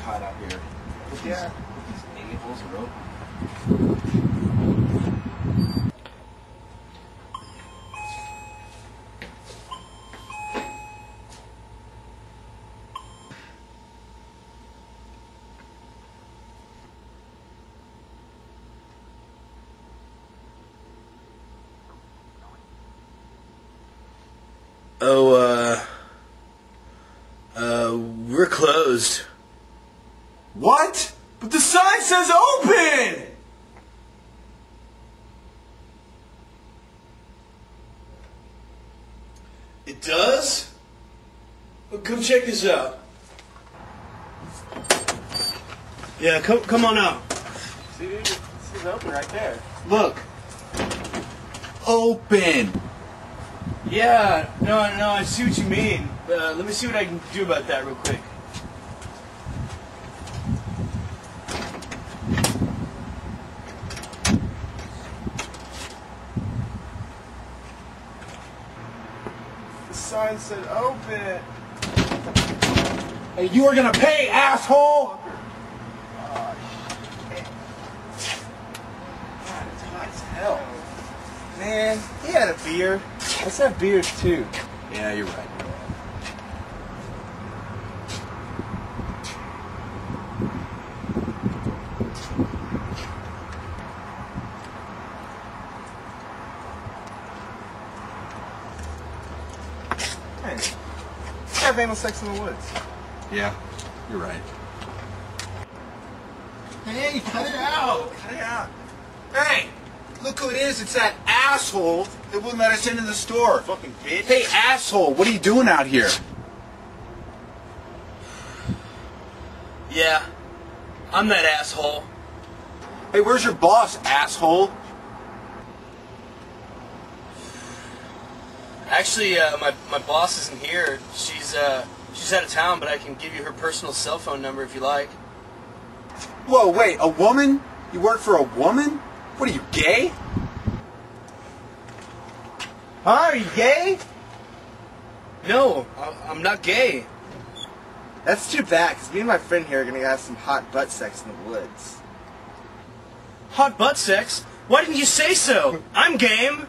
hot out here. With these, Yeah. with these a-holes rope. Oh, uh. Uh, we're closed. What? But the sign says open! It does? Well, come check this out. Yeah, come, come on out. See, dude, it's open right there. Look. Open! Yeah, no, no, I see what you mean. Uh, let me see what I can do about that real quick. Sign said open. Hey, you are gonna pay, asshole! Oh, God, it's hot as hell. Man, he had a beer. Let's have beers too. Yeah, you're right. Let's have anal sex in the woods. Yeah, you're right. Hey, cut it out! Cut it out. Hey, look who it is. It's that asshole that wouldn't let us into the store. Fucking bitch. Hey, asshole, what are you doing out here? Yeah, I'm that asshole. Hey, where's your boss, asshole? Actually, uh, my, my boss isn't here. She's, uh, she's out of town, but I can give you her personal cell phone number if you like. Whoa, wait, a woman? You work for a woman? What are you, gay? Huh? Are you gay? No, I, I'm not gay. That's too bad, because me and my friend here are gonna have some hot butt sex in the woods. Hot butt sex? Why didn't you say so? I'm game.